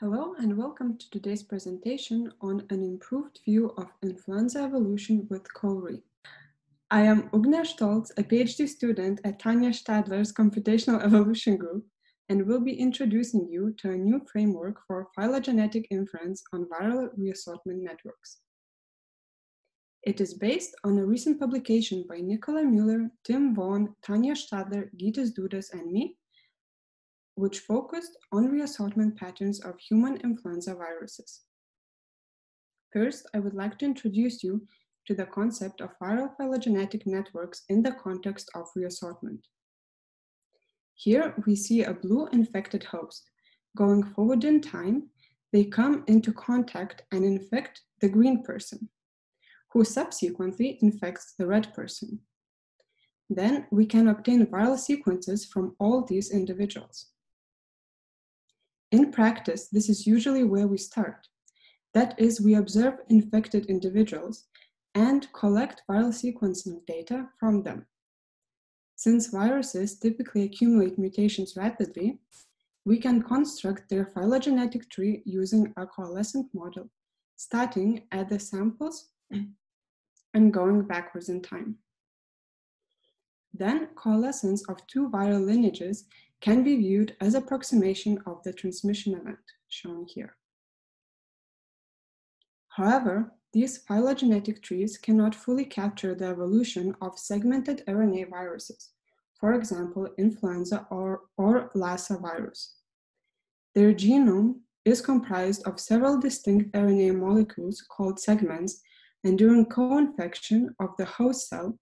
Hello and welcome to today's presentation on an improved view of influenza evolution with CoalRe. I am Ugne Stolz, a PhD student at Tanja Stadler's Computational Evolution Group, and will be introducing you to a new framework for phylogenetic inference on viral reassortment networks. It is based on a recent publication by Nicola Müller, Tim Vaughan, Tanja Stadler, Gytis Dudas, and me, which focused on reassortment patterns of human influenza viruses. First, I would like to introduce you to the concept of viral phylogenetic networks in the context of reassortment. Here we see a blue infected host. Going forward in time, they come into contact and infect the green person, who subsequently infects the red person. Then we can obtain viral sequences from all these individuals. In practice, this is usually where we start. That is, we observe infected individuals and collect viral sequencing data from them. Since viruses typically accumulate mutations rapidly, we can construct their phylogenetic tree using a coalescent model, starting at the samples and going backwards in time. Then coalescence of two viral lineages can be viewed as approximation of the transmission event, shown here. However, these phylogenetic trees cannot fully capture the evolution of segmented RNA viruses, for example, influenza or, or Lassa virus. Their genome is comprised of several distinct RNA molecules called segments, and during co-infection of the host cell,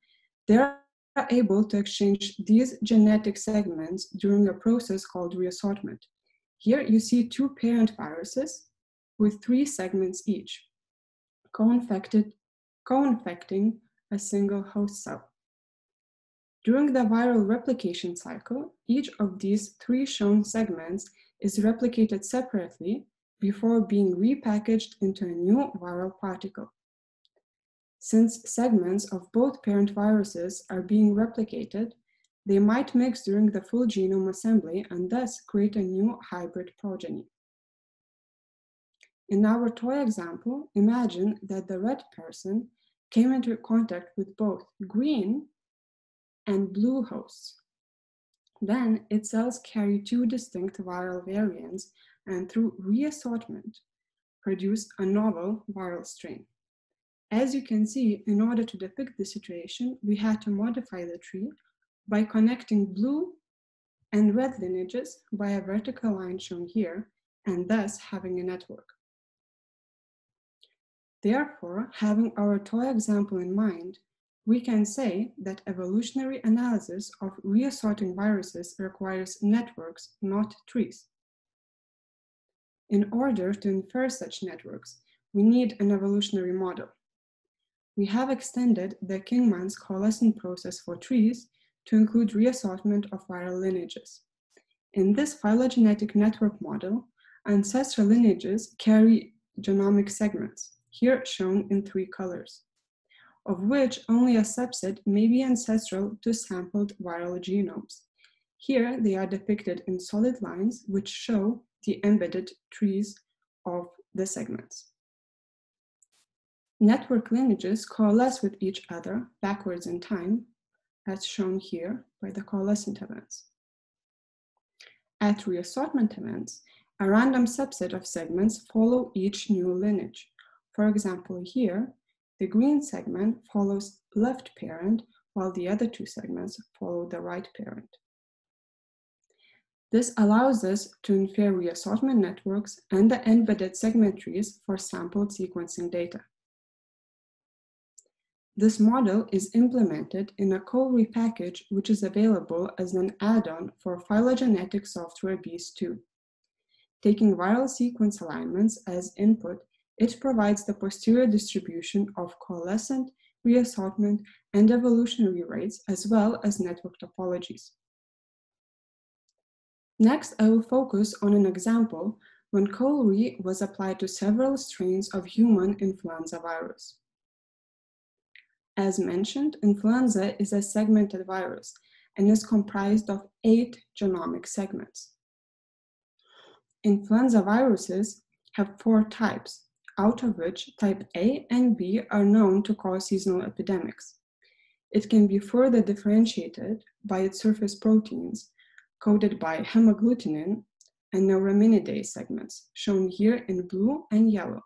there are able to exchange these genetic segments during a process called reassortment. Here you see two parent viruses with three segments each, co-infected, co-infecting a single host cell. During the viral replication cycle, each of these three shown segments is replicated separately before being repackaged into a new viral particle. Since segments of both parent viruses are being replicated, they might mix during the full genome assembly and thus create a new hybrid progeny. In our toy example, imagine that the red person came into contact with both green and blue hosts. Then its cells carry two distinct viral variants and through reassortment produce a novel viral strain. As you can see, in order to depict the situation, we had to modify the tree by connecting blue and red lineages by a vertical line shown here, and thus having a network. Therefore, having our toy example in mind, we can say that evolutionary analysis of reassorting viruses requires networks, not trees. In order to infer such networks, we need an evolutionary model we have extended the Kingman's coalescent process for trees to include reassortment of viral lineages. In this phylogenetic network model, ancestral lineages carry genomic segments, here shown in three colors, of which only a subset may be ancestral to sampled viral genomes. Here they are depicted in solid lines which show the embedded trees of the segments. Network lineages coalesce with each other backwards in time, as shown here by the coalescent events. At reassortment events, a random subset of segments follow each new lineage. For example, here, the green segment follows left parent, while the other two segments follow the right parent. This allows us to infer reassortment networks and the embedded segment trees for sampled sequencing data. This model is implemented in a CoalRe package which is available as an add-on for phylogenetic software Beast2. Taking viral sequence alignments as input, it provides the posterior distribution of coalescent, reassortment, and evolutionary rates, as well as network topologies. Next, I will focus on an example when CoalRe was applied to several strains of human influenza virus. As mentioned, influenza is a segmented virus and is comprised of eight genomic segments. Influenza viruses have four types, out of which type A and B are known to cause seasonal epidemics. It can be further differentiated by its surface proteins, coded by hemagglutinin and neuraminidase segments, shown here in blue and yellow.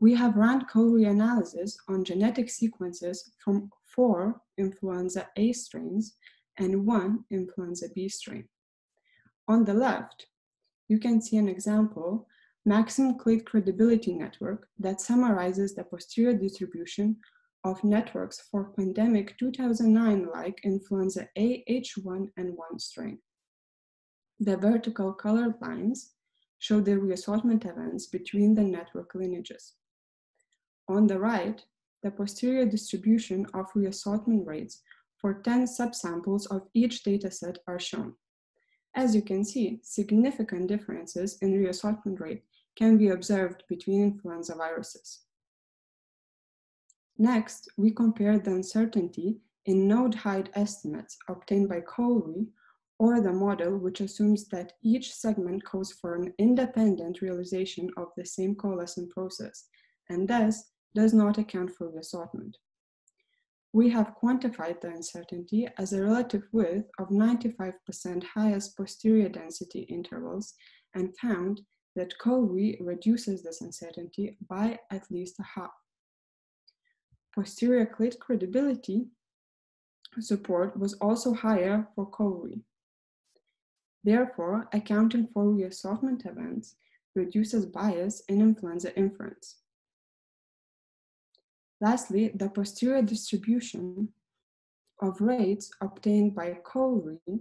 We have run CoalRe analysis on genetic sequences from four influenza A strains and one influenza B strain. On the left, you can see an example maximum clade credibility network that summarizes the posterior distribution of networks for pandemic 2009-like influenza A H1N1 strain. The vertical colored lines show the reassortment events between the network lineages. On the right, the posterior distribution of reassortment rates for 10 subsamples of each dataset are shown. As you can see, significant differences in reassortment rate can be observed between influenza viruses. Next, we compare the uncertainty in node height estimates obtained by CoalRe or the model which assumes that each segment codes for an independent realization of the same coalescent process and thus does not account for the assortment. We have quantified the uncertainty as a relative width of 95% highest posterior density intervals and found that CoalRe reduces this uncertainty by at least a half. Posterior clade credibility support was also higher for CoalRe. Therefore, accounting for reassortment events reduces bias in influenza inference. Lastly, the posterior distribution of rates obtained by CoalRe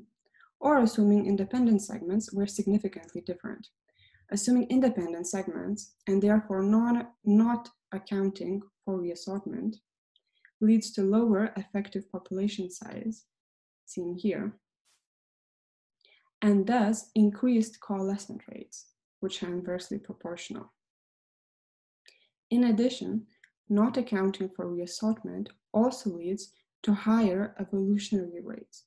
or assuming independent segments were significantly different assuming independent segments and therefore non, not accounting for reassortment, leads to lower effective population size, seen here, and thus increased coalescent rates, which are inversely proportional. In addition, not accounting for reassortment also leads to higher evolutionary rates.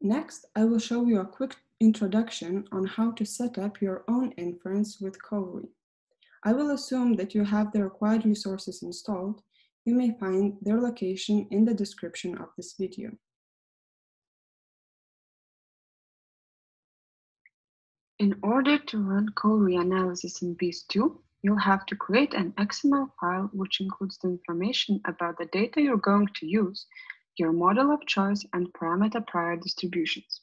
Next, I will show you a quick introduction on how to set up your own inference with CoalRe. I will assume that you have the required resources installed. You may find their location in the description of this video. In order to run CoalRe analysis in BEAST2, you'll have to create an XML file which includes the information about the data you're going to use your model of choice, and parameter prior distributions.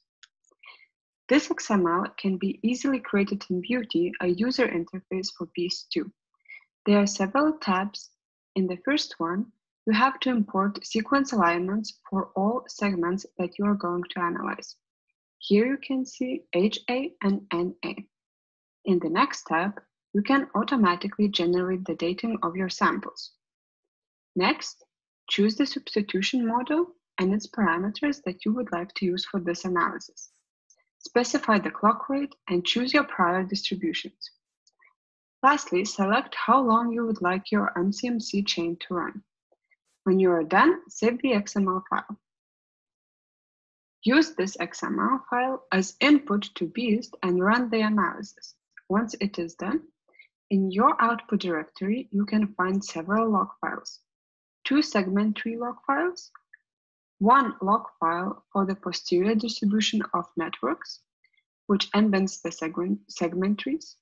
This XML can be easily created in BEAUti, a user interface for BEAST2. There are several tabs. In the first one, you have to import sequence alignments for all segments that you are going to analyze. Here you can see HA and NA. In the next tab, you can automatically generate the dating of your samples. Next, Choose the substitution model and its parameters that you would like to use for this analysis. Specify the clock rate and choose your prior distributions. Lastly, select how long you would like your MCMC chain to run. When you are done, save the XML file. Use this XML file as input to BEAST and run the analysis. Once it is done, in your output directory, you can find several log files two segment tree log files, one log file for the posterior distribution of networks, which embeds the segment, segment trees,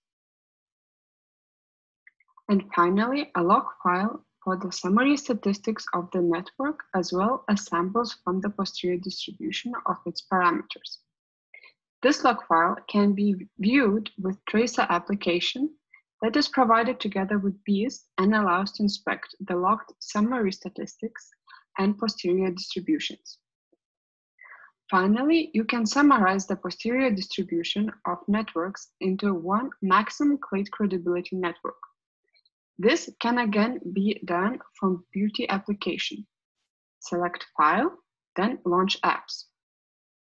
and finally, a log file for the summary statistics of the network as well as samples from the posterior distribution of its parameters. This log file can be viewed with Tracer application that is provided together with BEAST and allows to inspect the logged summary statistics and posterior distributions. Finally, you can summarize the posterior distribution of networks into one maximum clade credibility network. This can again be done from BEAUti application. Select File, then Launch Apps.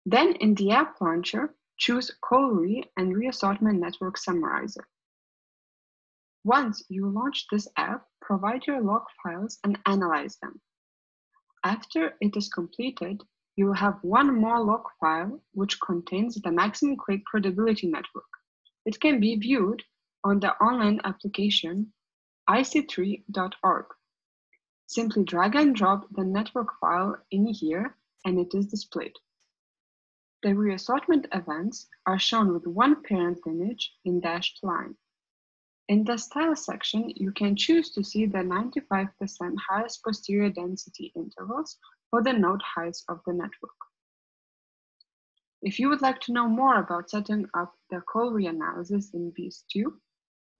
Then in the App Launcher, choose CoalRe and Reassortment Network Summarizer. Once you launch this app, provide your log files and analyze them. After it is completed, you will have one more log file which contains the maximum clade credibility network. It can be viewed on the online application icytree.org. Simply drag and drop the network file in here and it is displayed. The reassortment events are shown with one parent image in dashed line. In the style section, you can choose to see the 95% highest posterior density intervals for the node heights of the network. If you would like to know more about setting up the CoalRe analysis in BEAST 2,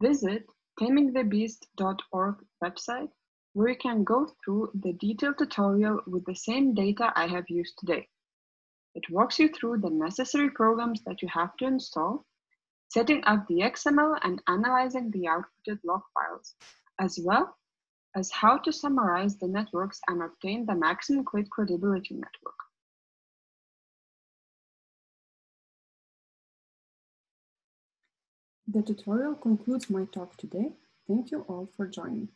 visit tamingthebeast.org website where you can go through the detailed tutorial with the same data I have used today. It walks you through the necessary programs that you have to install, setting up the XML and analyzing the outputted log files, as well as how to summarize the networks and obtain the maximum clade credibility network. The tutorial concludes my talk today. Thank you all for joining.